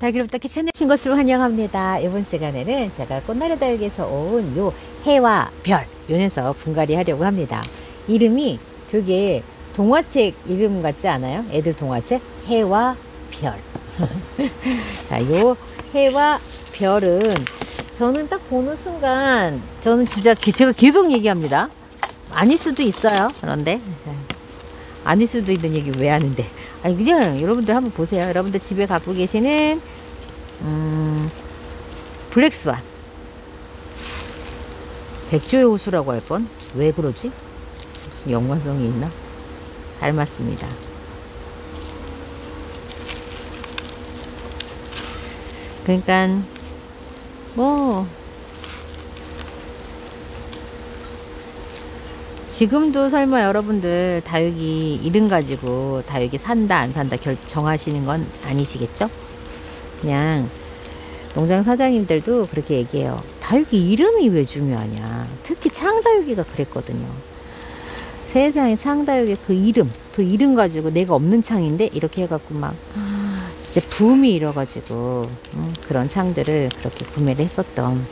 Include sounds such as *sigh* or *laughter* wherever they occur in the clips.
다기롭다키 채널 신 것을 환영합니다. 이번 시간에는 제가 꽃나래 다육에서 온 요 해와 별, 요 녀석 분갈이 하려고 합니다. 이름이 되게 동화책 이름 같지 않아요? 애들 동화책? 해와 별. *laughs* 자, 요 해와 별은 저는 딱 보는 순간 저는 진짜 제가 계속 얘기합니다. 아닐 수도 있어요. 그런데 아닐 수도 있는 얘기 왜 하는데? 아니 그냥 여러분들 한번 보세요. 여러분들 집에 갖고 계시는 음, 블랙스완 백조의 호수라고 할 뻔. 왜 그러지? 무슨 연관성이 있나? 닮았습니다. 그러니까 뭐 지금도 설마 여러분들 다육이 이름 가지고 다육이 산다 안 산다 결 정하시는 건 아니시겠죠? 그냥 농장 사장님들도 그렇게 얘기해요. 다육이 이름이 왜 중요하냐. 특히 창다육이가 그랬거든요. 세상에 창다육의 그 이름, 그 이름 가지고 내가 없는 창인데 이렇게 해갖고 막 진짜 붐이 일어가지고 음, 그런 창들을 그렇게 구매를 했었던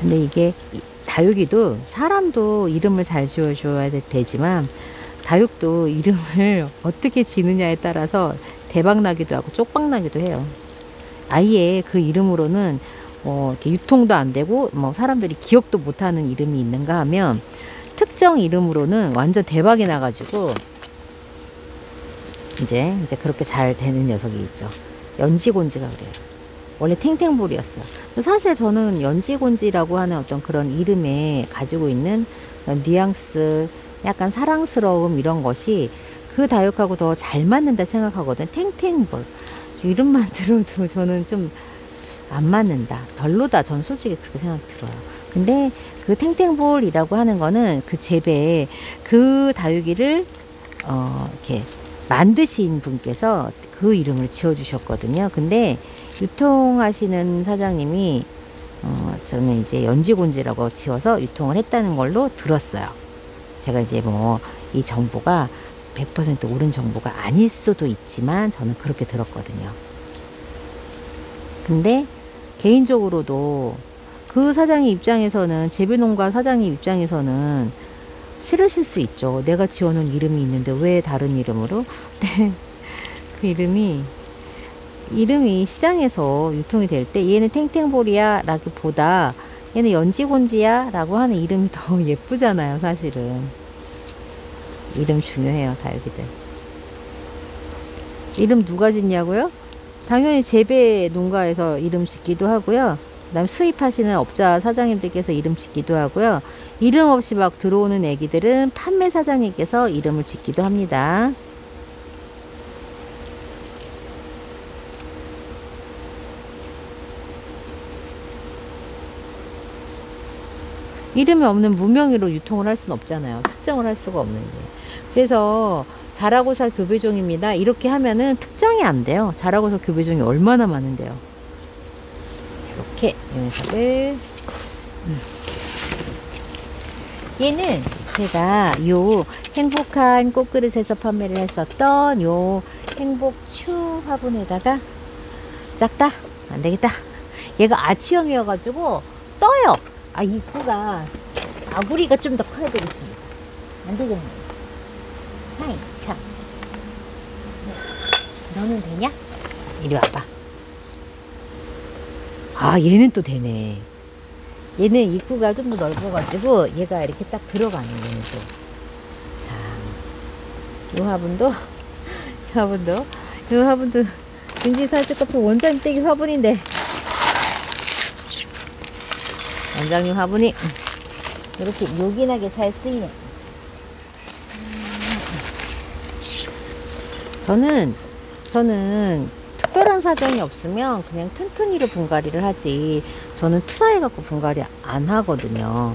근데 이게 다육이도 사람도 이름을 잘 지어줘야 되지만 다육도 이름을 *laughs* 어떻게 지느냐에 따라서 대박 나기도 하고 쪽박 나기도 해요. 아예 그 이름으로는 뭐 이렇게 유통도 안 되고 뭐 사람들이 기억도 못하는 이름이 있는가 하면 특정 이름으로는 완전 대박이 나가지고 이제 이제 그렇게 잘 되는 녀석이 있죠. 연지곤지가 그래요. 원래 탱탱볼이었어요. 사실 저는 연지곤지라고 하는 어떤 그런 이름에 가지고 있는 뉘앙스, 약간 사랑스러움 이런 것이 그 다육하고 더 잘 맞는다 생각하거든. 탱탱볼. 이름만 *laughs* 들어도 저는 좀 안 맞는다. 별로다. 전 솔직히 그렇게 생각 들어요. 근데 그 탱탱볼이라고 하는 거는 그 재배에 그 다육이를 어, 이렇게 만드신 분께서 그 이름을 지어주셨거든요. 근데 유통하시는 사장님이 어, 저는 이제 연지곤지라고 지어서 유통을 했다는 걸로 들었어요. 제가 이제 뭐 이 정보가 100% 옳은 정보가 아닐 수도 있지만 저는 그렇게 들었거든요. 근데 개인적으로도 그 사장님 입장에서는 재배농가 사장님 입장에서는 싫으실 수 있죠. 내가 지어놓은 이름이 있는데 왜 다른 이름으로? *laughs* 네. 그 이름이 이름이 시장에서 유통이 될 때 얘는 탱탱볼이야 라기보다 얘는 연지곤지야 라고 하는 이름이 *laughs* 더 예쁘잖아요 사실은. 이름 중요해요 다육이들. 이름 누가 짓냐고요? 당연히 재배 농가에서 이름 짓기도 하고요. 그다음 수입하시는 업자 사장님들께서 이름 짓기도 하고요. 이름 없이 막 들어오는 애기들은 판매 사장님께서 이름을 짓기도 합니다 이름이 없는 무명의로 유통을 할 수는 없잖아요. 특정을 할 수가 없는데. 그래서 자라고 살 교배종입니다. 이렇게 하면은 특정이 안 돼요. 자라고 살 교배종이 얼마나 많은데요. 이렇게 녀석을 음. 얘는 제가 요 행복한 꽃그릇에서 판매를 했었던 요 행복추 화분에다가 작다 안 되겠다 얘가 아치형이어가지고 떠요 아, 입구가 아구리가 좀 더 커야 되겠습니다. 안 되겠네. 하이, 참. 너는 되냐? 이리 와봐. 아, 얘는 또 되네. 얘는 입구가 좀 더 넓어가지고 얘가 이렇게 딱 들어가는 얘는 또. 자, 요 화분도, *laughs* 요 화분도, 요 화분도 윤지 살집 커피 원장 떼기 화분인데 원장님 화분이 이렇게 요긴하게 잘 쓰이네. 저는 저는 특별한 사정이 없으면 그냥 튼튼이로 분갈이를 하지 저는 트라이 갖고 분갈이 안 하거든요.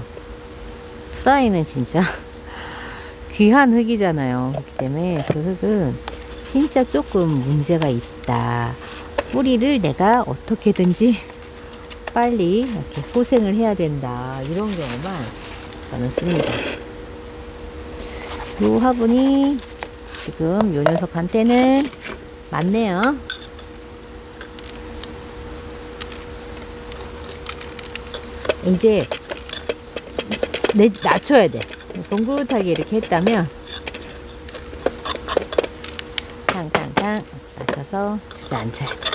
트라이는 진짜 *laughs* 귀한 흙이잖아요. 그렇기 때문에 그 흙은 진짜 조금 문제가 있다. 뿌리를 내가 어떻게든지 빨리 이렇게 소생을 해야 된다. 이런 경우만 저는 씁니다. 요 화분이 지금 요 녀석한테는 맞네요. 이제 내, 낮춰야 돼. 동긋하게 이렇게 했다면 탕탕탕 낮춰서 주저앉혀야 돼.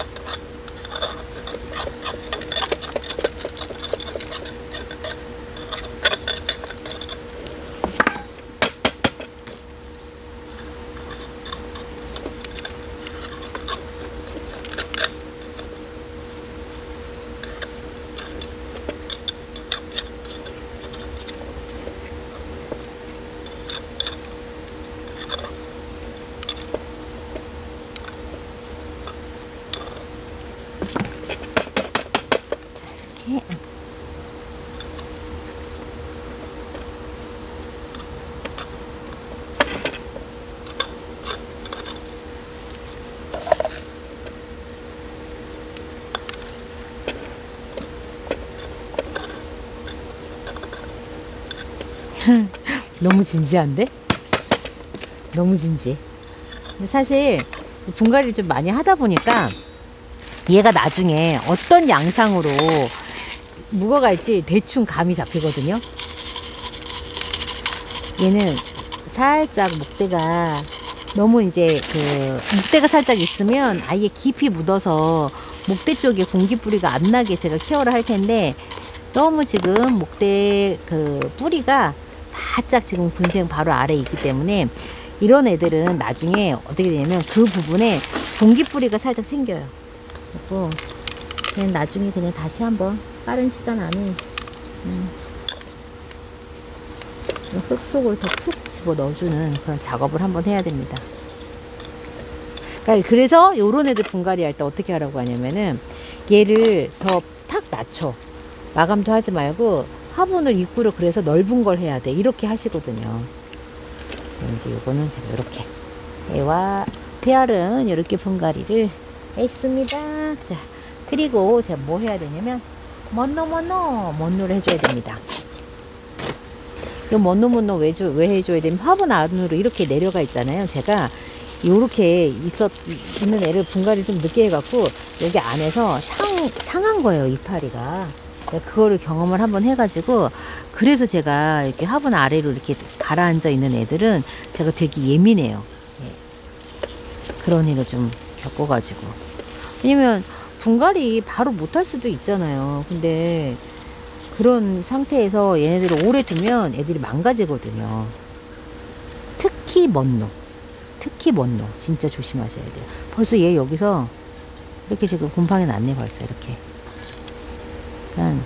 이렇게 너무 진지한데? 너무 진지해. 근데 사실 분갈이를 좀 많이 하다 보니까 얘가 나중에 어떤 양상으로 묵어갈지 대충 감이 잡히거든요. 얘는 살짝 목대가 너무 이제 그 목대가 살짝 있으면 아예 깊이 묻어서 목대 쪽에 공기 뿌리가 안 나게 제가 케어를 할 텐데 너무 지금 목대 그 뿌리가 바짝 지금 군생 바로 아래에 있기 때문에 이런 애들은 나중에 어떻게 되냐면 그 부분에 공기 뿌리가 살짝 생겨요. 그리고 그냥 나중에 그냥 다시 한번 빠른 시간 안에 음, 흙 속을 더 푹 집어 넣어주는 그런 작업을 한번 해야 됩니다. 그러니까 그래서 요런 애들 분갈이 할 때 어떻게 하라고 하냐면은 얘를 더 탁 낮춰 마감도 하지 말고 화분을 입구를 그래서 넓은 걸 해야 돼 이렇게 하시거든요. 이제 요거는 제가 이렇게 얘와 페알은 이렇게 분갈이를 했습니다. 자, 그리고 제가 뭐 해야 되냐면 먼노 먼노 먼노를 해줘야 됩니다. 이 먼노 먼노 왜, 줘, 왜 해줘야 되면 화분 안으로 이렇게 내려가 있잖아요. 제가 요렇게 있었 있는 애를 분갈이 좀 늦게 해갖고 여기 안에서 상 상한 거예요 이파리가. 그거를 경험을 한번 해가지고 그래서 제가 이렇게 화분 아래로 이렇게 가라앉아 있는 애들은 제가 되게 예민해요. 예. 그런 일을 좀 겪어가지고 왜냐면 분갈이 바로 못할 수도 있잖아요. 근데 그런 상태에서 얘네들을 오래 두면 애들이 망가지거든요. 특히 먼 놈. 특히 먼 놈. 진짜 조심하셔야 돼요. 벌써 얘 여기서 이렇게 지금 곰팡이 났네 벌써 이렇게. 그러니까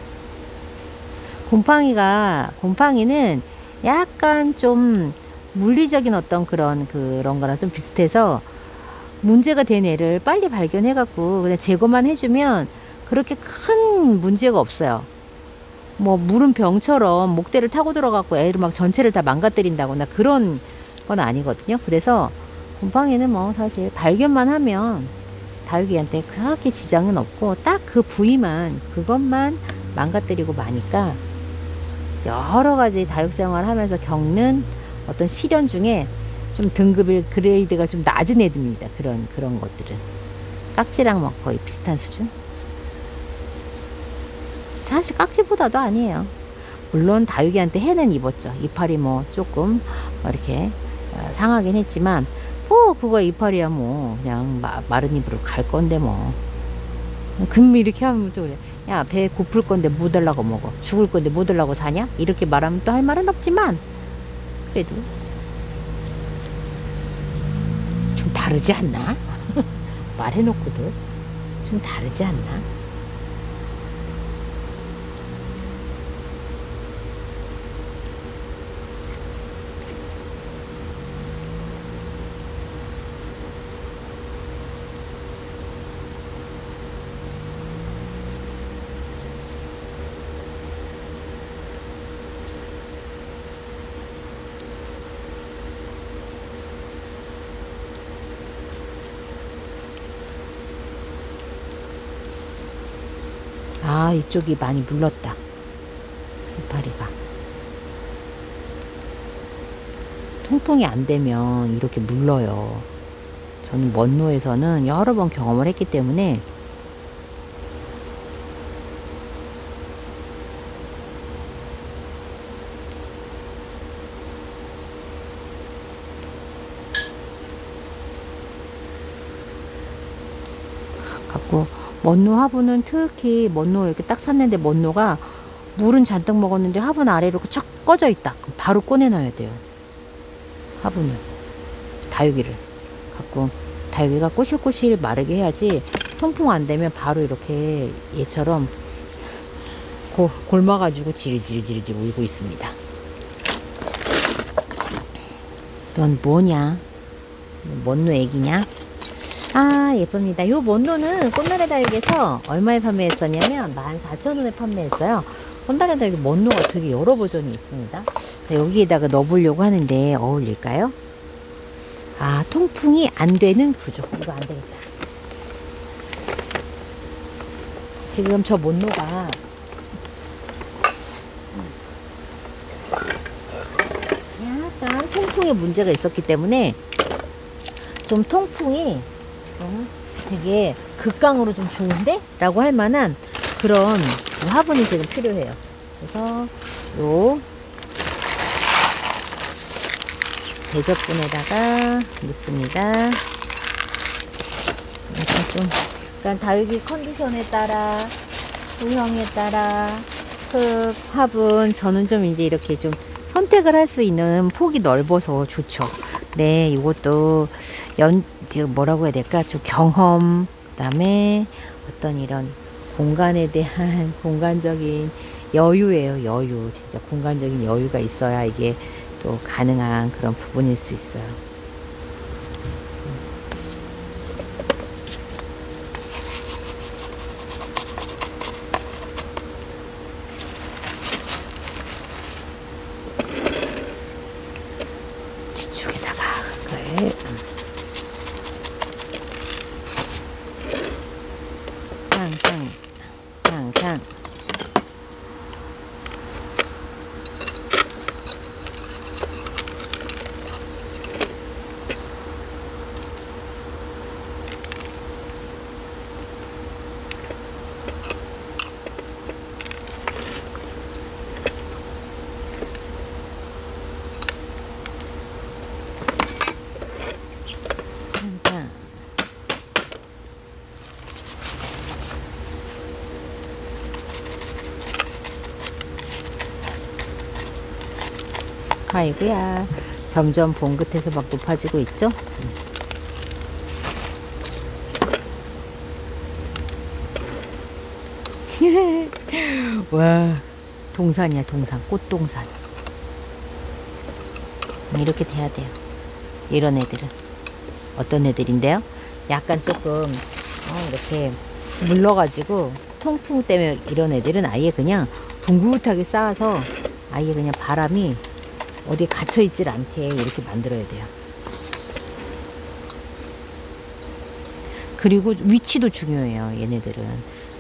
곰팡이가 곰팡이는 약간 좀 물리적인 어떤 그런 그런 거랑 좀 비슷해서 문제가 된 애를 빨리 발견해 갖고 그냥 제거만 해주면 그렇게 큰 문제가 없어요. 뭐 물은 병처럼 목대를 타고 들어갖고 애를 막 전체를 다 망가뜨린다거나 그런 건 아니거든요. 그래서 곰팡이는 뭐 사실 발견만 하면 다육이한테 그렇게 지장은 없고 딱 그 부위만 그것만 망가뜨리고 마니까 여러 가지 다육 생활을 하면서 겪는 어떤 시련 중에 좀 등급이 그레이드가 좀 낮은 애들입니다. 그런 그런 것들은 깍지랑 뭐 거의 비슷한 수준. 사실 깍지보다도 아니에요. 물론 다육이한테 해는 입었죠. 이파리 뭐 조금 뭐 이렇게 어, 상하긴 했지만 뭐 그거 이파리야 뭐 그냥 마, 마른 입으로 갈 건데 뭐금 이렇게 하면 또 그래. 야 배 고플 건데 뭐 달라고 먹어. 죽을 건데 뭐 달라고 사냐? 이렇게 말하면 또 할 말은 없지만 그래도 좀 다르지 않나? *laughs* 말해놓고도 좀 다르지 않나? 아, 이쪽이 많이 물렀다. 이파리가. 통풍이 안 되면 이렇게 물러요. 저는 먼노에서는 여러 번 경험을 했기 때문에 갖고 먼노 화분은 특히 먼노 이렇게 딱 샀는데 먼노가 물은 잔뜩 먹었는데 화분 아래로 착 꺼져 있다. 바로 꺼내놔야 돼요. 화분을 다육이를 갖고 다육이가 꼬실꼬실 마르게 해야지 통풍 안 되면 바로 이렇게 얘처럼 고, 골마가지고 질질질질 울고 있습니다. 넌 뭐냐? 뭔노 애기냐? 아 예쁩니다. 요 먼노는 꽃나래 다육에서 얼마에 판매했었냐면 14,000원에 판매했어요. 꽃나래 다육이 먼노가 되게 여러 버전이 있습니다. 자, 여기에다가 넣어보려고 하는데 어울릴까요? 아 통풍이 안 되는 구조. 이거 안 되겠다. 지금 저 먼노가 약간 통풍에 문제가 있었기 때문에 좀 통풍이 어, 되게 극강으로 좀 좋은데? 라고 할 만한 그런 화분이 지금 필요해요. 그래서 요 대접분에다가 넣습니다. 이렇게 좀, 그러니까 다육이 컨디션에 따라, 구형에 따라, 흙, 화분, 저는 좀 이제 이렇게 좀 선택을 할 수 있는 폭이 넓어서 좋죠. 네, 이것도 연, 지금 뭐라고 해야 될까? 좀 경험, 그 다음에 어떤 이런 공간에 대한 *laughs* 공간적인 여유예요, 여유. 진짜 공간적인 여유가 있어야 이게 또 가능한 그런 부분일 수 있어요. 뒤쪽에다가 흙을 탕탕 탕탕 탕탕 아이고야 점점 봉긋해서 막 높아지고 있죠? *laughs* 와 동산이야 동산. 꽃동산. 이렇게 돼야 돼요. 이런 애들은. 어떤 애들인데요? 약간 조금 어, 이렇게 물러가지고 통풍 때문에 이런 애들은 아예 그냥 붕긋하게 쌓아서 아예 그냥 바람이 어디에 갇혀 있질 않게 이렇게 만들어야 돼요. 그리고 위치도 중요해요. 얘네들은.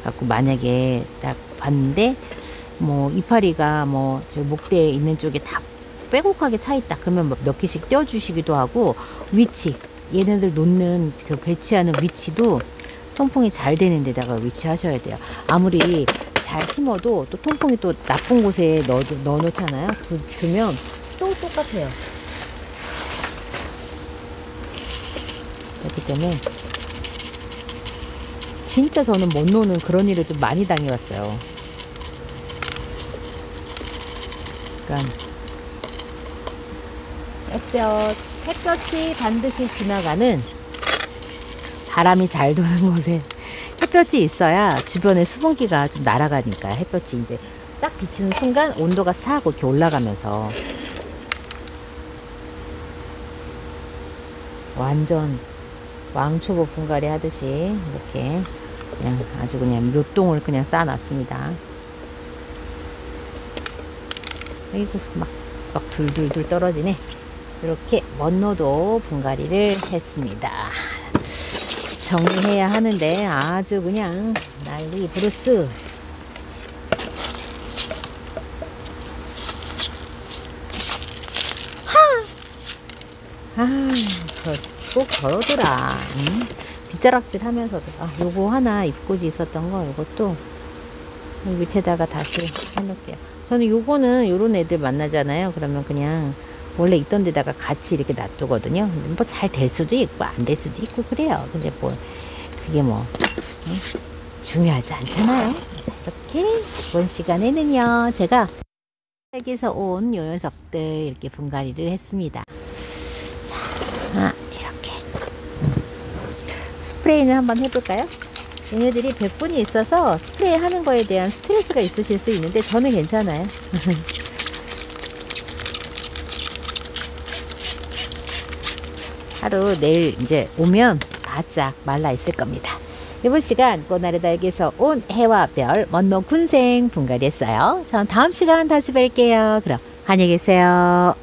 갖고 만약에 딱 봤는데 뭐 이파리가 뭐저 목대에 있는 쪽에 다 빼곡하게 차 있다. 그러면 뭐몇 개씩 떼어 주시기도 하고 위치 얘네들 놓는 그 배치하는 위치도 통풍이 잘 되는 데다가 위치하셔야 돼요. 아무리 잘 심어도 또 통풍이 또 나쁜 곳에 넣어 넣어 놓잖아요. 두, 두면 또 똑같아요. 그렇기 때문에 진짜 저는 못 노는 그런 일을 좀 많이 당해왔어요. 그러니까 햇볕, 햇볕이 반드시 지나가는 바람이 잘 도는 *laughs* 곳에 햇볕이 있어야 주변에 수분기가 좀 날아가니까 햇볕이 이제 딱 비치는 순간 온도가 싹 이렇게 올라가면서 완전 왕초보 분갈이 하듯이 이렇게 그냥 아주 그냥 묘동을 그냥 쌓아놨습니다. 아이고 막, 막 둘둘둘 떨어지네. 이렇게 먼노도 분갈이를 했습니다. 정리해야 하는데 아주 그냥 난리 브루스. 아, 저, 꼭 저러더라. 응? 빗자락질 하면서도. 아, 요거 하나 입고지 있었던 거, 요것도 밑에다가 다시 해놓을게요. 저는 요거는 요런 애들 만나잖아요. 그러면 그냥 원래 있던 데다가 같이 이렇게 놔두거든요. 뭐 잘 될 수도 있고, 안 될 수도 있고, 그래요. 근데 뭐, 그게 뭐, 응? 중요하지 않잖아요. 이렇게 이번 시간에는요, 제가 여기서 온 요 녀석들 이렇게 분갈이를 했습니다. 자, 이렇게. 스프레이는 한번 해볼까요? 얘네들이 100분이 있어서 스프레이 하는 거에 대한 스트레스가 있으실 수 있는데 저는 괜찮아요. *laughs* 하루 내일 이제 오면 바짝 말라 있을 겁니다. 이번 시간 꼬나르다에게서 온 해와 별 먼노 군생 분갈이 했어요. 전 다음 시간 다시 뵐게요. 그럼 안녕히 계세요.